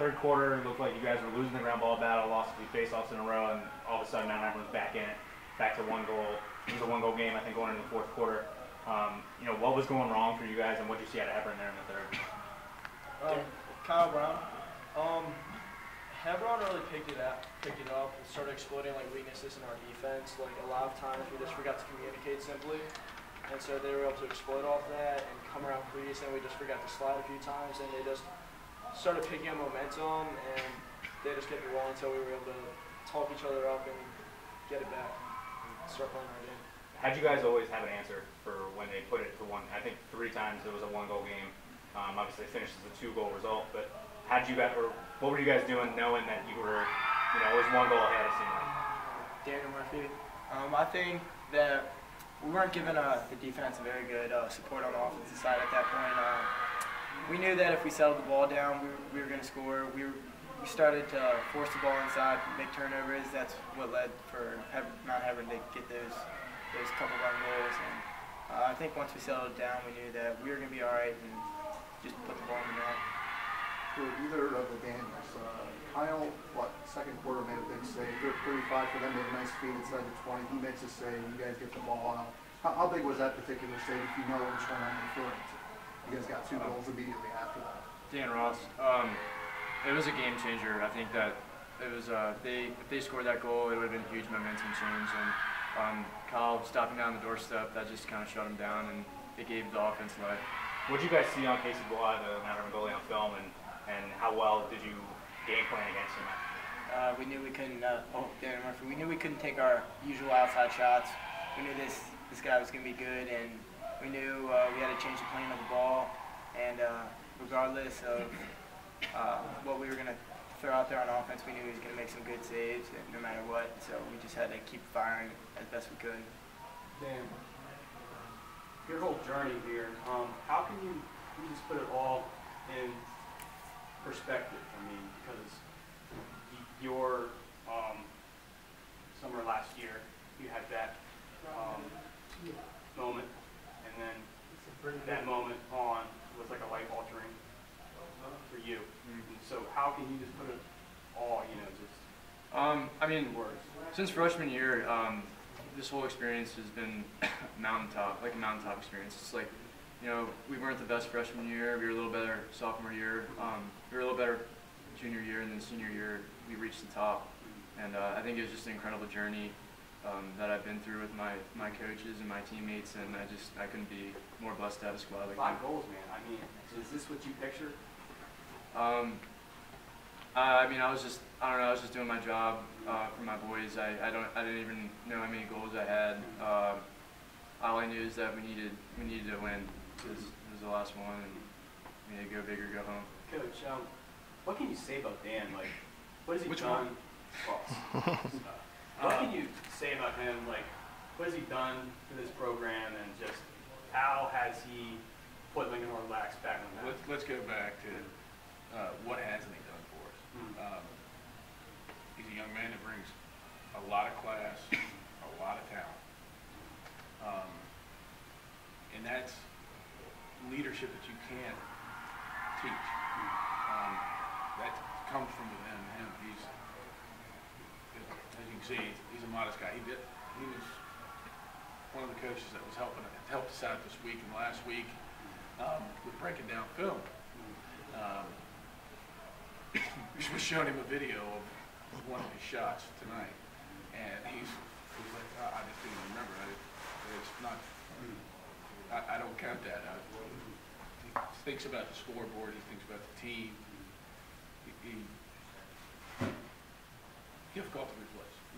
third quarter, it looked like you guys were losing the ground ball battle, lost a few faceoffs in a row, and all of a sudden Mount Hebron's back in it, back to one goal. It was a one-goal game, I think, going into the fourth quarter. Um, you know, what was going wrong for you guys, and what did you see out of Hebron there in the third? Um, Kyle Brown. Um, Hebron really picked it up, picked it up, and started exploiting like weaknesses in our defense. Like a lot of times, we just forgot to communicate simply, and so they were able to exploit off that and come around crease. And we just forgot to slide a few times, and they just started picking up momentum, and they just kept it rolling until we were able to talk each other up and get it back and start playing our game. How'd you guys always have an answer for when they put it to one? I think three times it was a one-goal game. Um, obviously, it finished as a two-goal result, but how'd you guys, or what were you guys doing knowing that you were, you know, it was one goal ahead, it seemed like? Daniel Murphy. Um, I think that we weren't giving uh, the defense a very good uh, support on the offensive side at that point. Uh, we knew that if we settled the ball down, we were, we were going to score. We, were, we started to force the ball inside, make turnovers. That's what led for Heb- Mount Hebron to get those those couple run goals. And uh, I think once we settled down, we knew that we were going to be all right and just put the ball in the net. For either of the Daniels, uh, Kyle, what, second quarter made a big save, They're 35 for them, had a nice feed inside the 20, he makes a save, you guys get the ball out. How, how big was that particular save, if you know which one I'm referring to? You guys got two goals immediately after that. Dan Ross. Um, it was a game changer. I think that it was. Uh, they if they scored that goal, it would have been a huge momentum change. And um, Kyle stopping down the doorstep, that just kind of shut him down, and it gave the offense life. What did you guys see on Casey Bly, the Mount Hebron goalie on film, and, and how well did you game plan against him? Uh, we knew we couldn't. Uh, oh, Daniel Murphy. We knew we couldn't take our usual outside shots. We knew this this guy was going to be good, and we knew uh, we had to change the plane of the ball. And uh, regardless of uh, what we were going to throw out there on offense, we knew he was going to make some good saves, no matter what. So we just had to keep firing as best we could. Dan, your whole journey here, um, how can you, you just put it all in perspective? I mean, because y- your um, summer last year, you had that um, moment, and then that moment on was like a life altering for you. And so, how can you just put it all, you know, just Um, I mean, words? since freshman year, um, this whole experience has been mountaintop, like a mountaintop experience. It's like, you know, we weren't the best freshman year. We were a little better sophomore year. Um, we were a little better junior year, and then senior year, we reached the top. And uh, I think it was just an incredible journey um, that I've been through with my, my coaches and my teammates, and I just I couldn't be more blessed to have a squad like Five that. goals, man. I mean, is this what you pictured? Um, I I mean, I was just, I don't know, I was just doing my job uh, for my boys. I, I don't, I didn't even know how many goals I had. Um, all I knew is that we needed, we needed to win because it was the last one, and we need to go big or go home. Coach, um, what can you say about Dan? Like, what has he Which done? Well, what can you say about him? Like, what has he done for this program, and just how has he put Linganore Lax back on the map? Let's, let's go back to, uh, what hasn't he done for us? Hmm. Um, he's a young man that brings a lot of class, a lot of talent. Um, and that's leadership that you can't teach. Um, that comes from within him. He's, as you can he's a modest guy. He did, he was one of the coaches that was helping, helped us out this week and last week, um, with breaking down film. Um, we showing him a video of one of his shots tonight, and he's, he's like, "I I just didn't remember. I, it's not. I, I don't count that. I, he thinks about the scoreboard. He thinks about the team. He, he difficult to